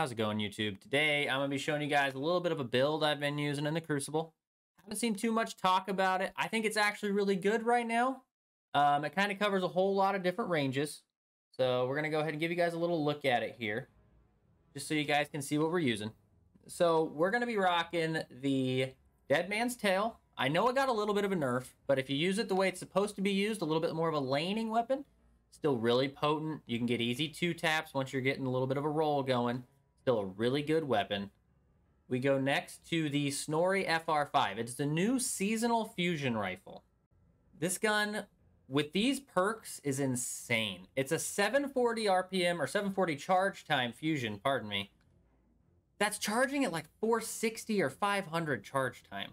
How's it going, YouTube? Today, I'm going to be showing you guys a little bit of a build I've been using in the Crucible. Haven't seen too much talk about it. I think it's actually really good right now. Um, it kind of covers a whole lot of different ranges. So we're going to go ahead and give you guys a little look at it here. Just so you guys can see what we're using. So we're going to be rocking the Dead Man's Tale. I know it got a little bit of a nerf, but if you use it the way it's supposed to be used, a little bit more of a laning weapon, still really potent. You can get easy two taps once you're getting a little bit of a roll going. Still a really good weapon. We go next to the Snorri FR5. It's the new seasonal fusion rifle. This gun with these perks is insane. It's a 740 RPM or 740 charge time fusion, pardon me. That's charging at like 460 or 500 charge time.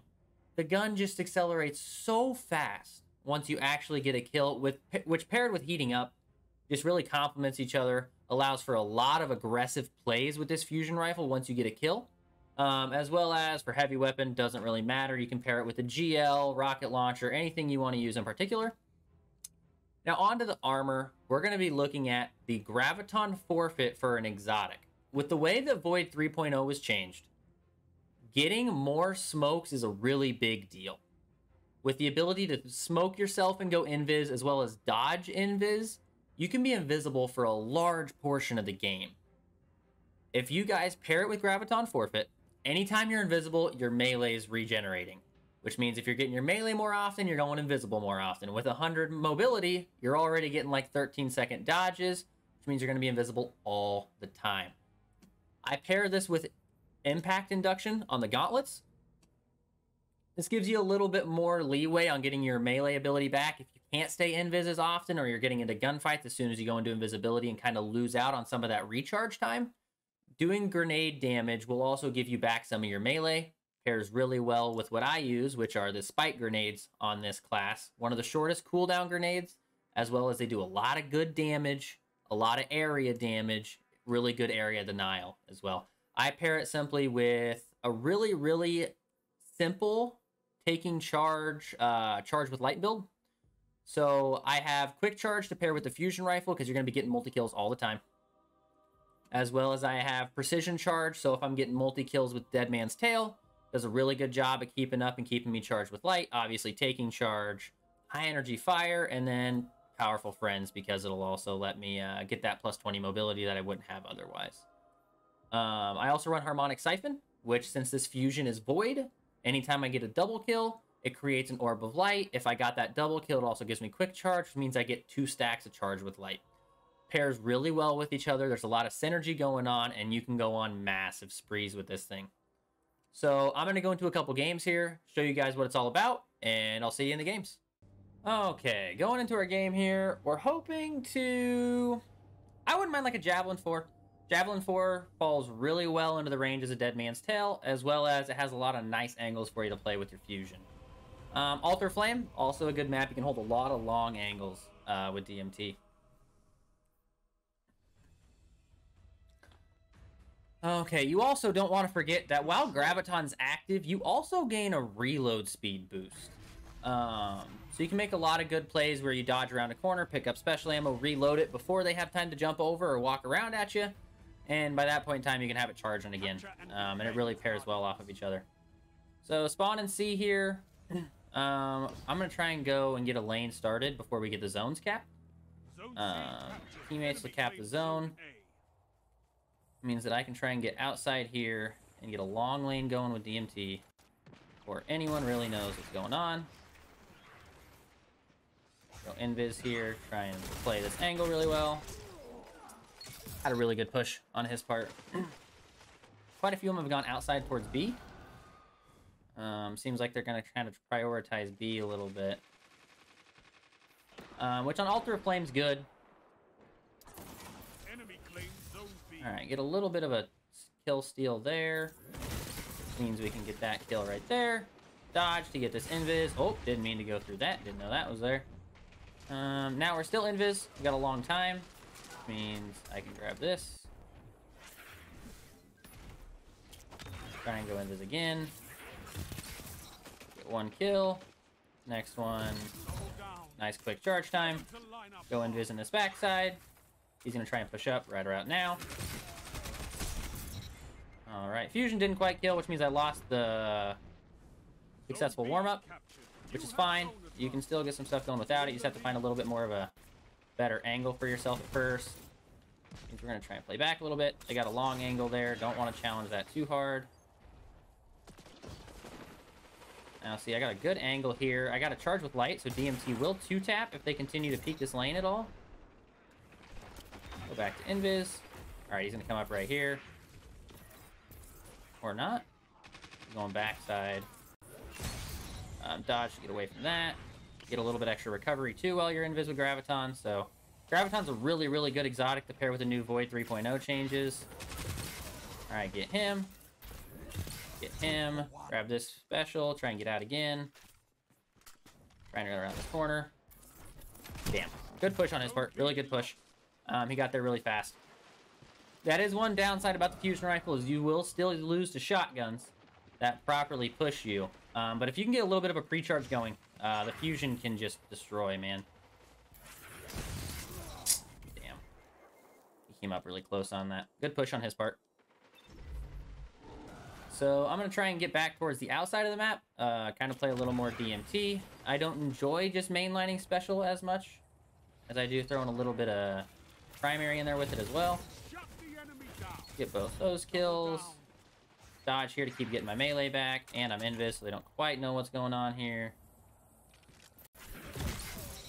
The gun just accelerates so fast once you actually get a kill with which paired with heating up just really complements each other allows for a lot of aggressive plays with this fusion rifle once you get a kill. Um, as well as for heavy weapon, doesn't really matter. You can pair it with a GL, rocket launcher, anything you want to use in particular. Now onto the armor, we're going to be looking at the Graviton Forfeit for an exotic. With the way that Void 3.0 was changed, getting more smokes is a really big deal. With the ability to smoke yourself and go invis as well as dodge invis, you can be invisible for a large portion of the game. If you guys pair it with Graviton Forfeit, anytime you're invisible, your melee is regenerating. Which means if you're getting your melee more often, you're going invisible more often. With 100 mobility, you're already getting like 13 second dodges, which means you're going to be invisible all the time. I pair this with impact induction on the gauntlets. This gives you a little bit more leeway on getting your melee ability back if can't stay invis as often or you're getting into gunfights as soon as you go into invisibility and kind of lose out on some of that recharge time. Doing grenade damage will also give you back some of your melee. Pairs really well with what I use, which are the spike grenades on this class. One of the shortest cooldown grenades, as well as they do a lot of good damage, a lot of area damage, really good area denial as well. I pair it simply with a really, really simple taking charge, uh, charge with light build. So I have quick charge to pair with the fusion rifle because you're going to be getting multi kills all the time. As well as I have precision charge. So if I'm getting multi kills with Dead Man's Tale, does a really good job at keeping up and keeping me charged with light. Obviously taking charge, high energy fire, and then powerful friends because it'll also let me uh, get that plus 20 mobility that I wouldn't have otherwise. Um, I also run Harmonic Siphon, which since this fusion is void, anytime I get a double kill, it creates an orb of light. If I got that double kill, it also gives me quick charge, which means I get two stacks of charge with light. Pairs really well with each other. There's a lot of synergy going on, and you can go on massive sprees with this thing. So I'm going to go into a couple games here, show you guys what it's all about, and I'll see you in the games. Okay, going into our game here, we're hoping to... I wouldn't mind like a Javelin 4. Javelin 4 falls really well into the range as a Dead Man's Tale, as well as it has a lot of nice angles for you to play with your fusion. Um, Altar Flame, also a good map. You can hold a lot of long angles uh, with DMT. Okay, you also don't want to forget that while Graviton's active, you also gain a reload speed boost. Um, so you can make a lot of good plays where you dodge around a corner, pick up special ammo, reload it before they have time to jump over or walk around at you. And by that point in time, you can have it charging again. Um, and it really pairs well off of each other. So spawn and C here. Um, I'm going to try and go and get a lane started before we get the zones capped. Uh, teammates to cap the zone. Means that I can try and get outside here and get a long lane going with DMT before anyone really knows what's going on. Go invis here, try and play this angle really well. Had a really good push on his part. Quite a few of them have gone outside towards B. Um, seems like they're going to kind of prioritize B a little bit. Um, which on Altar of Flame's good. Alright, get a little bit of a kill steal there. Which means we can get that kill right there. Dodge to get this invis. Oh, didn't mean to go through that. Didn't know that was there. Um, now we're still invis. We got a long time. Which means I can grab this. Try and go invis again one kill. Next one, nice quick charge time. Go and visit this backside. He's gonna try and push up right around now. Alright, Fusion didn't quite kill, which means I lost the successful warm-up, which is fine. You can still get some stuff going without it. You just have to find a little bit more of a better angle for yourself at first. Means we're going to try and play back a little bit. They got a long angle there. Don't want to challenge that too hard. Now, see, I got a good angle here. I got to charge with light, so DMT will 2-tap if they continue to peek this lane at all. Go back to Invis. Alright, he's going to come up right here. Or not. Going backside. Um, dodge to get away from that. Get a little bit extra recovery, too, while you're Invis with Graviton, so... Graviton's a really, really good exotic to pair with the new Void 3.0 changes. Alright, get him. Get him. Grab this special. Try and get out again. Trying to go around this corner. Damn. Good push on his part. Really good push. Um, he got there really fast. That is one downside about the fusion rifle is you will still lose to shotguns that properly push you. Um, but if you can get a little bit of a pre-charge going, uh, the fusion can just destroy, man. Damn. He came up really close on that. Good push on his part. So I'm going to try and get back towards the outside of the map, uh, kind of play a little more DMT. I don't enjoy just mainlining special as much, as I do throwing a little bit of primary in there with it as well. Get both those kills. Dodge here to keep getting my melee back, and I'm invis, so they don't quite know what's going on here.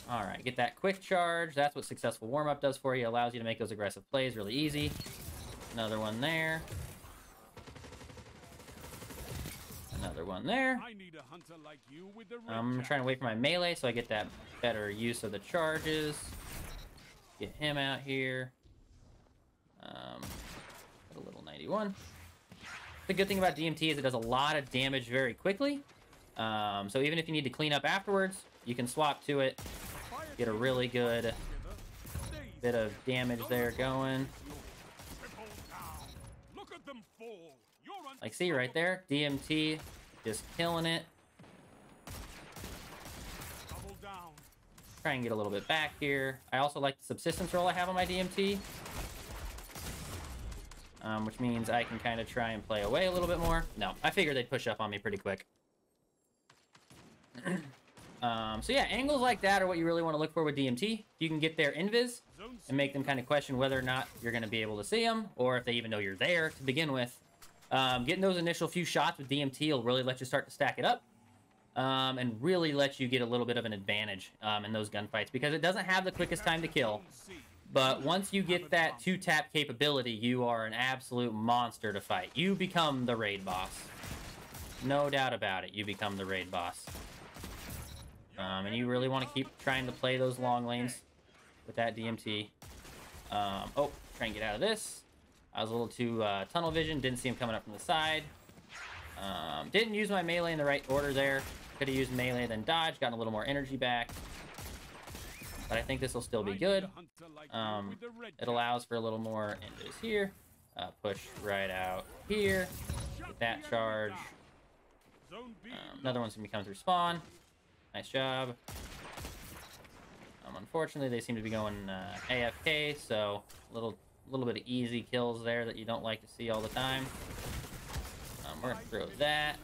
Alright, get that quick charge. That's what successful warm-up does for you. Allows you to make those aggressive plays really easy. Another one there. Another one there. Like I'm trying to wait for my melee so I get that better use of the charges. Get him out here. Um, a little 91. The good thing about DMT is it does a lot of damage very quickly. Um, so even if you need to clean up afterwards, you can swap to it. Get a really good bit of damage there going. Like, see right there? DMT just killing it. Try and get a little bit back here. I also like the subsistence roll I have on my DMT. Um, which means I can kind of try and play away a little bit more. No, I figured they'd push up on me pretty quick. um, so yeah, angles like that are what you really want to look for with DMT. You can get their invis and make them kind of question whether or not you're going to be able to see them, or if they even know you're there to begin with. Um, getting those initial few shots with DMT will really let you start to stack it up. Um, and really let you get a little bit of an advantage um, in those gunfights because it doesn't have the quickest time to kill. But once you get that two-tap capability, you are an absolute monster to fight. You become the raid boss. No doubt about it, you become the raid boss. Um, and you really want to keep trying to play those long lanes with that DMT. Um, oh, try and get out of this. I was a little too uh, tunnel vision. Didn't see him coming up from the side. Um, didn't use my melee in the right order there. Could have used melee, then dodge. Gotten a little more energy back. But I think this will still be good. Um, it allows for a little more invis here. Uh, push right out here. Get that charge. Um, another one's going to be coming through spawn. Nice job. Um, unfortunately, they seem to be going uh, AFK, so a little a little bit of easy kills there that you don't like to see all the time. Um, we're gonna throw that.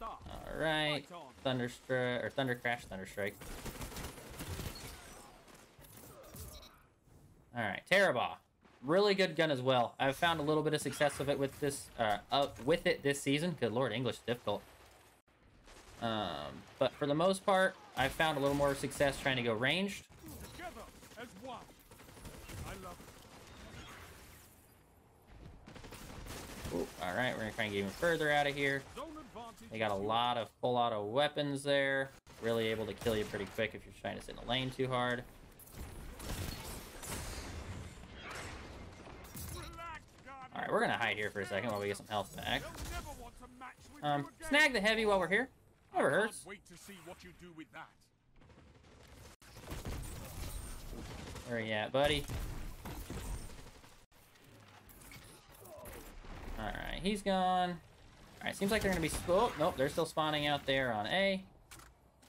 All right, Thunderstrike or Thunder Crash, Thunderstrike. All right, Tarrabah, really good gun as well. I've found a little bit of success with it with this, uh, uh with it this season. Good lord, English is difficult. Um, but for the most part, I've found a little more success trying to go ranged. Alright, we're gonna try and get even further out of here. They got a lot of full auto weapons there. Really able to kill you pretty quick if you're trying to sit in the lane too hard. Alright, we're gonna hide here for a second while we get some health back. Um, snag the heavy while we're here. Never hurts. Where are you at, buddy? Alright, he's gone. Alright, seems like they're to be... Oh, nope, they're still spawning out there on A.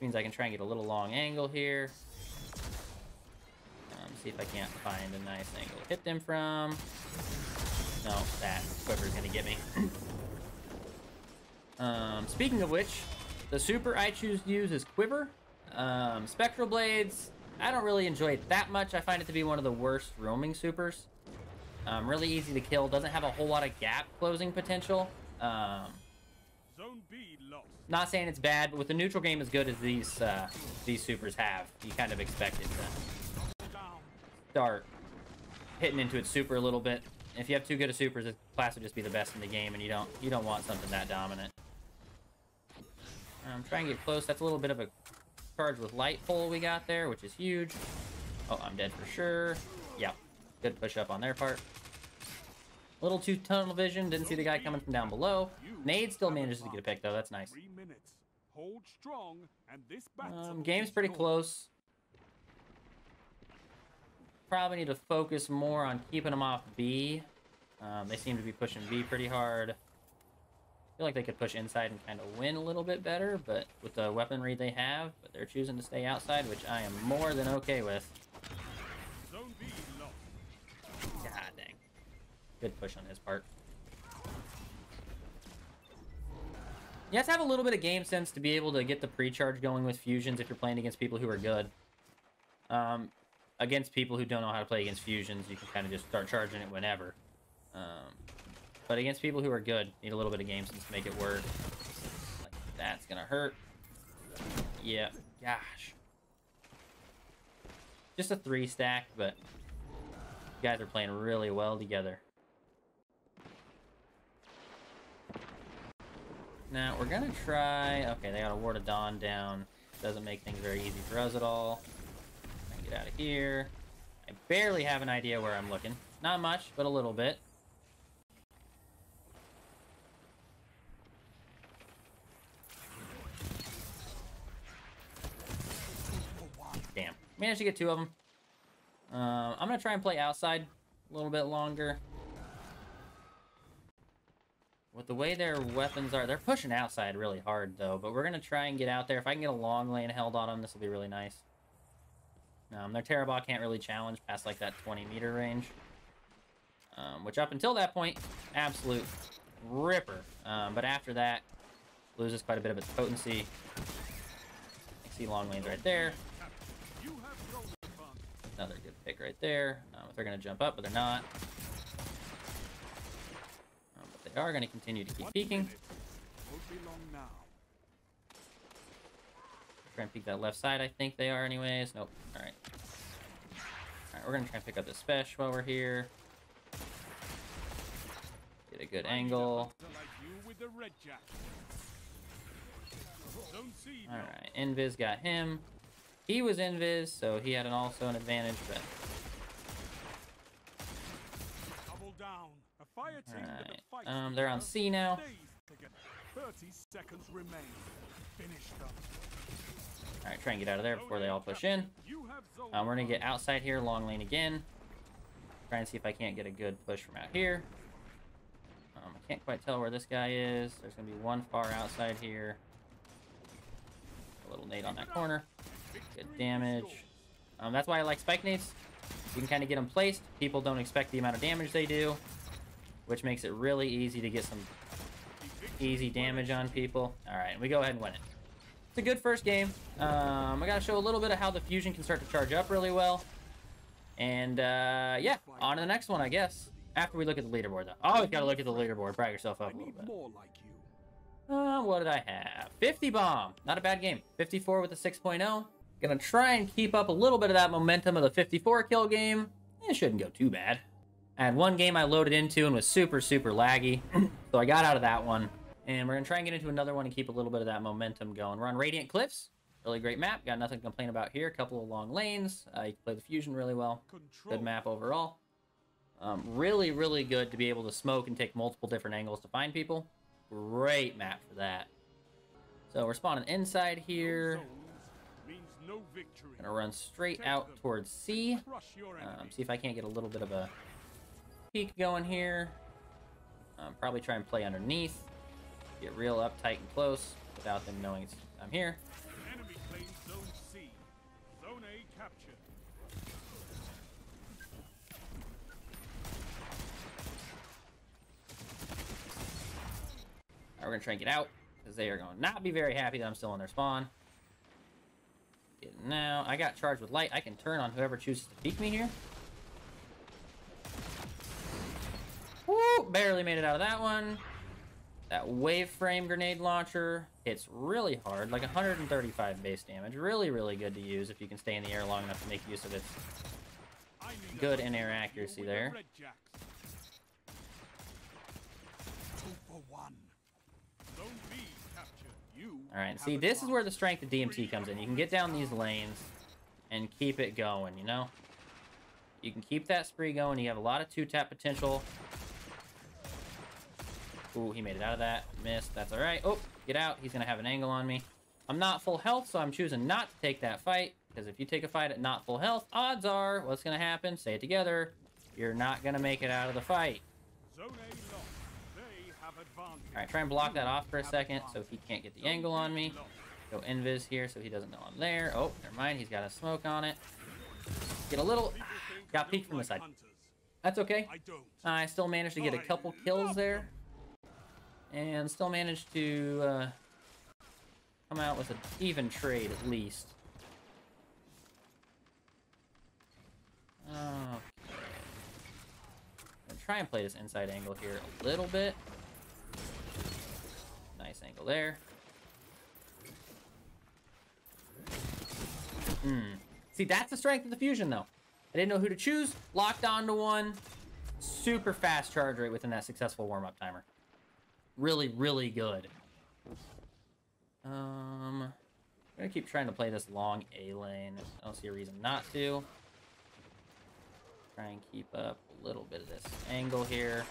Means I can try and get a little long angle here. Um, see if I can't find a nice angle to hit them from. No, that quiver's gonna get me. um, speaking of which, the super I choose to use is Quiver. Um, Spectral Blades, I don't really enjoy it that much. I find it to be one of the worst roaming supers. Um, really easy to kill, doesn't have a whole lot of gap closing potential. Um, not saying it's bad, but with a neutral game as good as these uh, these supers have, you kind of expect it to start hitting into its super a little bit. If you have too good of supers, the class would just be the best in the game, and you don't you don't want something that dominant. I'm um, trying to get close. That's a little bit of a charge with light pole we got there, which is huge. Oh, I'm dead for sure. Yep. Good push up on their part. A little too tunnel vision. Didn't see the guy coming from down below. Nade still manages to get a pick, though. That's nice. Um, game's pretty close. Probably need to focus more on keeping them off B. Um, they seem to be pushing B pretty hard. Feel like they could push inside and kind of win a little bit better, but with the weaponry they have, but they're choosing to stay outside, which I am more than okay with. Good push on his part. You have to have a little bit of game sense to be able to get the pre-charge going with fusions if you're playing against people who are good. Um, against people who don't know how to play against fusions, you can kind of just start charging it whenever. Um, but against people who are good, need a little bit of game sense to make it work. Like, that's gonna hurt. Yeah, gosh. Just a three stack, but guys are playing really well together. Now, we're gonna try... Okay, they got a Ward of Dawn down. Doesn't make things very easy for us at all. Get out of here. I barely have an idea where I'm looking. Not much, but a little bit. Damn. Managed to get two of them. Uh, I'm going to try and play outside a little bit longer. With the way their weapons are, they're pushing outside really hard, though. But we're going to try and get out there. If I can get a long lane held on them, this will be really nice. Um, their Tarrabah can't really challenge past, like, that 20-meter range. Um, which, up until that point, absolute ripper. Um, but after that, loses quite a bit of its potency. see long lanes right there. Another good pick right there. Um, if they're going to jump up, but they're not. They are going to continue to keep peeking. Try and peek that left side, I think they are anyways. Nope. Alright. Alright, we're going to try and pick up the special while we're here. Get a good angle. Alright, Invis got him. He was invis, so he had an also an advantage, but... Alright, um, they're on C now. 30 seconds remain. Finish them. Alright, try and get out of there before they all push in. Um, we're going to get outside here, long lane again. Try and see if I can't get a good push from out here. Um, I can't quite tell where this guy is. There's going to be one far outside here. A little nade on that corner. Good damage. Um, that's why I like spike nades. You can kind of get them placed. People don't expect the amount of damage they do, which makes it really easy to get some easy damage on people. All right, we go ahead and win it. It's a good first game. Um, I got to show a little bit of how the fusion can start to charge up really well. And, uh, yeah, on to the next one, I guess. After we look at the leaderboard, though. Always got to look at the leaderboard. Brag yourself up a little bit. Uh, what did I have? 50 bomb. Not a bad game. 54 with a 6.0. Gonna try and keep up a little bit of that momentum of the 54 kill game. It shouldn't go too bad. I had one game I loaded into and was super, super laggy. so I got out of that one. And we're gonna try and get into another one and keep a little bit of that momentum going. We're on Radiant Cliffs. Really great map. Got nothing to complain about here. A couple of long lanes. Uh, you can play the fusion really well. Good map overall. Um, really, really good to be able to smoke and take multiple different angles to find people. Great map for that. So we're spawning inside here. Gonna run straight out towards C. Um, see if I can't get a little bit of a peek going here. Um, probably try and play underneath. Get real uptight and close without them knowing I'm here. Enemy zone C. Zone A captured. Right, we're gonna try and get out because they are going to not be very happy that I'm still in their spawn. Now. I got charged with light. I can turn on whoever chooses to peek me here. Barely made it out of that one. That wave frame grenade launcher hits really hard, like 135 base damage. Really, really good to use if you can stay in the air long enough to make use of its good in-air accuracy there. Alright, see, this is where the strength of DMT comes in. You can get down these lanes and keep it going, you know? You can keep that spree going. You have a lot of two-tap potential. Ooh, he made it out of that. Missed. That's all right. Oh, get out. He's going to have an angle on me. I'm not full health, so I'm choosing not to take that fight. Because if you take a fight at not full health, odds are what's going to happen, say it together, you're not going to make it out of the fight. Alright, try and block that off for a second so he can't get the angle on me. Go invis here so he doesn't know I'm there. Oh, never mind. He's got a smoke on it. Get a little... Got peeked from the side. That's okay. I still managed to get a couple kills there. And still managed to uh, come out with an even trade at least. Try and play this inside angle here a little bit. Nice angle there. Hmm. See, that's the strength of the fusion, though. I didn't know who to choose. Locked onto one. Super fast charge rate within that successful warm-up timer really, really good. Um, I'm gonna keep trying to play this long A lane. I don't see a reason not to. Try and keep up a little bit of this angle here.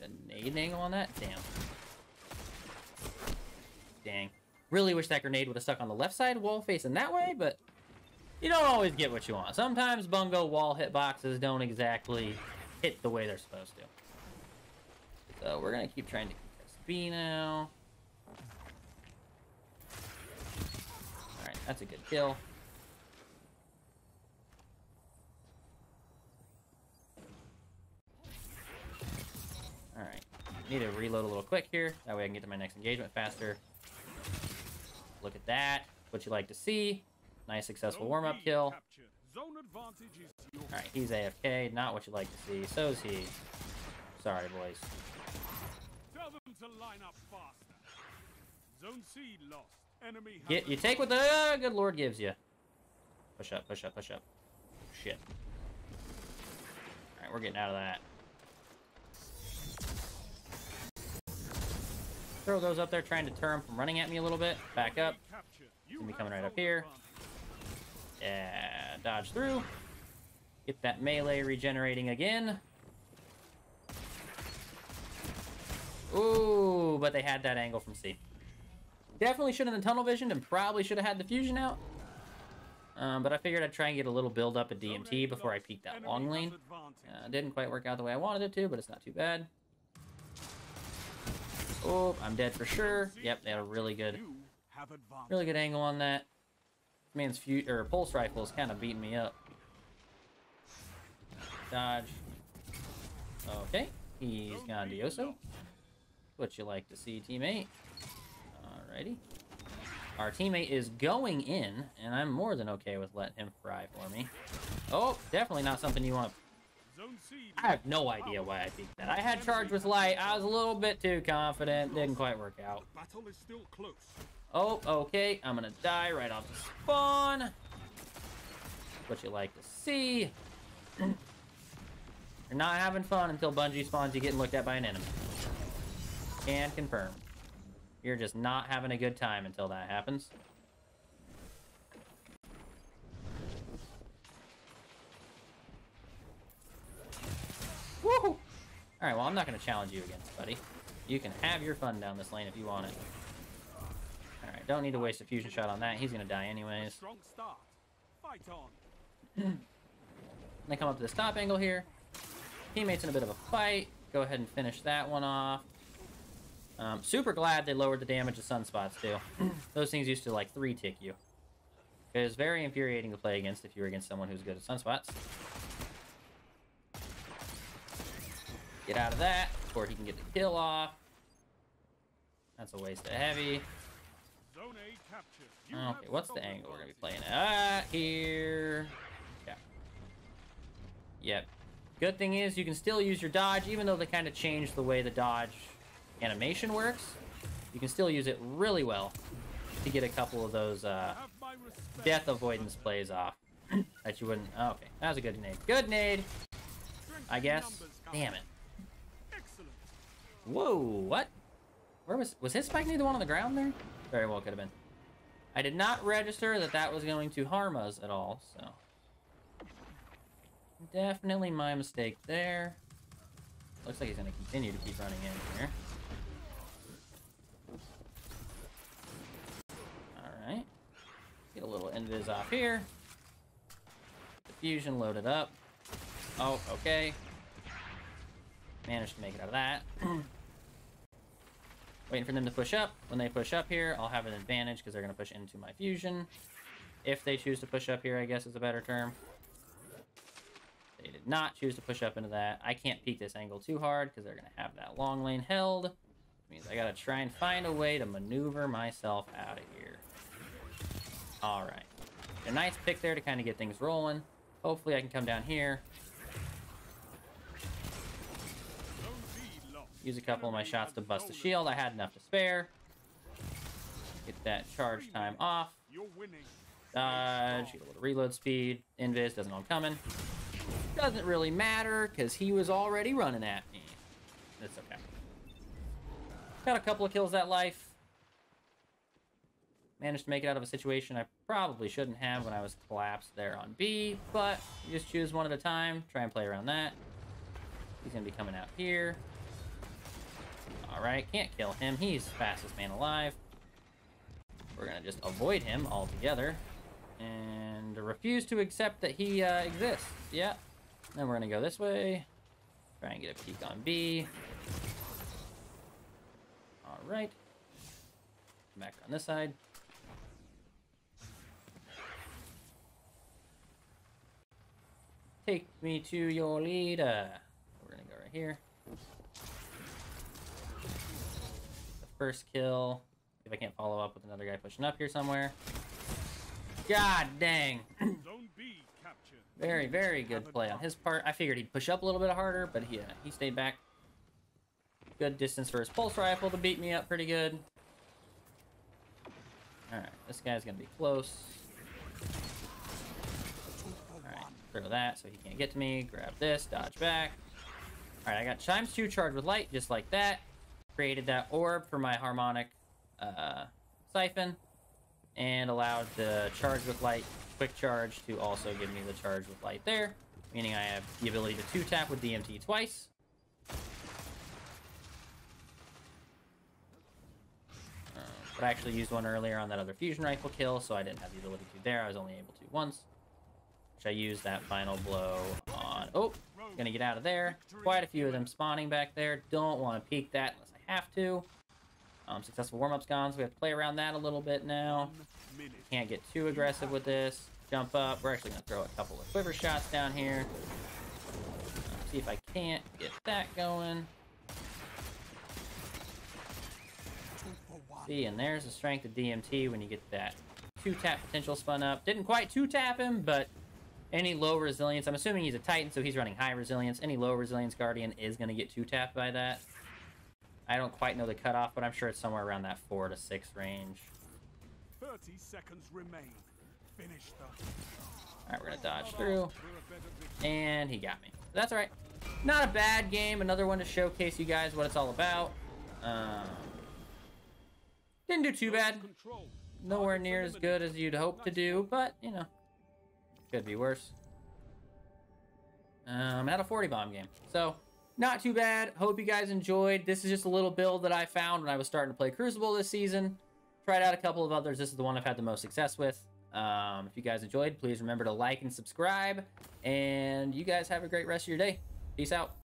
Get a nade angle on that? Damn. Dang. Really wish that grenade would have stuck on the left side wall facing that way, but you don't always get what you want. Sometimes bungo wall hitboxes don't exactly hit the way they're supposed to. So we're gonna keep trying to contest B now. Alright, that's a good kill. Alright. Need to reload a little quick here. That way I can get to my next engagement faster. Look at that. What you like to see. Nice successful warm-up kill. Alright, he's AFK. Not what you like to see. So's he. Sorry, boys to line up faster. Zone C lost. Enemy Get, you take what the uh, good lord gives you. Push up, push up, push up. Shit. Alright, we're getting out of that. Throw those up there, trying to turn from running at me a little bit. Back up. Gonna be coming right up here. Yeah, dodge through. Get that melee regenerating again. Ooh, but they had that angle from C. Definitely should have the tunnel vision and probably should have had the fusion out. Um, but I figured I'd try and get a little build up at DMT before I peeked that long lane. Uh, didn't quite work out the way I wanted it to, but it's not too bad. Oh, I'm dead for sure. Yep, they had a really good, really good angle on that. Man's few or pulse rifle is kind of beating me up. Dodge. Okay, he's gone Dioso. What you like to see, teammate. Alrighty. Our teammate is going in, and I'm more than okay with letting him fry for me. Oh, definitely not something you want. I have no idea why I think that. I had charge with light. I was a little bit too confident. Didn't quite work out. Oh, okay. I'm gonna die right off the spawn. What you like to see. You're not having fun until Bungie spawns you getting looked at by an enemy. Can confirm. You're just not having a good time until that happens. Woohoo! Alright, well, I'm not going to challenge you again, buddy. You can have your fun down this lane if you want it. Alright, don't need to waste a fusion shot on that. He's going to die anyways. Strong start. Fight on. they come up to the stop angle here. Teammates in a bit of a fight. Go ahead and finish that one off. Um, super glad they lowered the damage of sunspots too. Those things used to like three tick you. It was very infuriating to play against if you were against someone who's good at sunspots. Get out of that before he can get the kill off. That's a waste of heavy. Zone A captured. You Okay, what's the angle we're gonna be playing at? Here. Yeah. Yep. Good thing is you can still use your dodge, even though they kind of changed the way the dodge animation works. You can still use it really well to get a couple of those uh, death avoidance plays off that you wouldn't. Oh, okay, that was a good nade. Good nade, I guess. Damn it. Whoa, what? Where was was his spike nade the one on the ground there? Very well could have been. I did not register that that was going to harm us at all, so definitely my mistake there. Looks like he's going to continue to keep running in here. All right, little invis off here. Diffusion loaded up. Oh, okay. Managed to make it out of that. Waiting for them to push up. When they push up here, I'll have an advantage because they're going to push into my fusion. If they choose to push up here, I guess is a better term. They did not choose to push up into that. I can't peek this angle too hard because they're going to have that long lane held. Means I got to try and find a way to maneuver myself out of here. All right. A nice pick there to kind of get things rolling. Hopefully I can come down here, use a couple of my shots to bust the shield. I had enough to spare. Get that charge time off. Dodge, get a little reload speed. Invis doesn't know I'm coming. Doesn't really matter because he was already running at me. That's okay. Got a couple of kills that life. Managed to make it out of a situation I probably shouldn't have when I was collapsed there on B, but you just choose one at a time. Try and play around that. He's gonna be coming out here. Alright, can't kill him. He's the fastest man alive. We're gonna just avoid him altogether and refuse to accept that he uh, exists. Yeah. Then we're gonna go this way. Try and get a peek on B. All right. Back on this side. Take me to your leader. We're gonna go right here. The first kill. If I can't follow up with another guy pushing up here somewhere. God dang. Zone B captured. Very, very good play on his part. I figured he'd push up a little bit harder, but he, uh, he stayed back. Good distance for his pulse rifle to beat me up pretty good. Alright, this guy's gonna be close. Throw that so he can't get to me. Grab this, dodge back. Alright, I got Chimes 2 charged with light, just like that. Created that orb for my harmonic uh, siphon. And allowed the charge with light, quick charge, to also give me the charge with light there. Meaning I have the ability to 2-tap with DMT twice. Uh, but I actually used one earlier on that other fusion rifle kill, so I didn't have the ability to there. I was only able to once. Which I used that final blow on. Oh, gonna get out of there. Quite a few of them spawning back there. Don't want to peek that unless I have to. Um, successful warm-up's gone, so we have to play around that a little bit now. Can't get too aggressive with this. Jump up. We're actually gonna throw a couple of quiver shots down here. Uh, see if I can't get that going. See, and there's the strength of DMT when you get that two-tap potential spun up. Didn't quite two-tap him, but any low resilience, I'm assuming he's a Titan, so he's running high resilience. Any low resilience Guardian is going to get two-tapped by that. I don't quite know the cutoff, but I'm sure it's somewhere around that 4 to 6 range. 30 seconds remain. Finish them. Alright, we're going to dodge through. For a better victory. And he got me. That's alright. Not a bad game. Another one to showcase you guys what it's all about. Um, didn't do too bad. Nowhere near as good as you'd hope to do, but, you know, could be worse. Um, at a 40 bomb game. So, not too bad. Hope you guys enjoyed. This is just a little build that I found when I was starting to play Crucible this season. Tried out a couple of others. This is the one I've had the most success with. Um, if you guys enjoyed, please remember to like and subscribe. And you guys have a great rest of your day. Peace out.